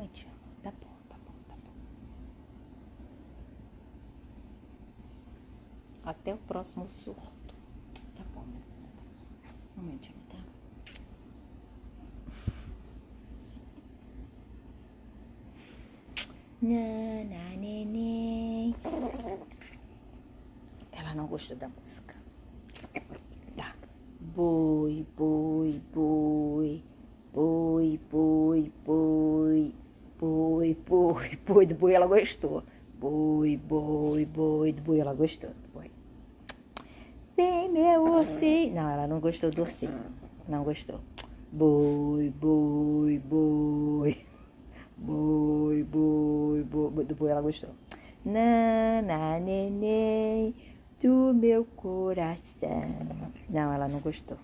Eu te amo. Tá bom, tá bom, tá bom. Até o próximo surto. Tá bom, meu amor. Eu te amo, tá? Nana, neném. Ela não gostou da música. Tá. Boi, boi, boi. Boi, boi, boi. Do boi ela gostou. Boi, boi, boi. Do boi ela gostou. Boi. Vem, meu ursinho. Não, ela não gostou do ursinho. Não gostou. Boi, boi, boi. Boi, boi, boi. Do boi ela gostou. Nana, neném do meu coração. Não, ela não gostou.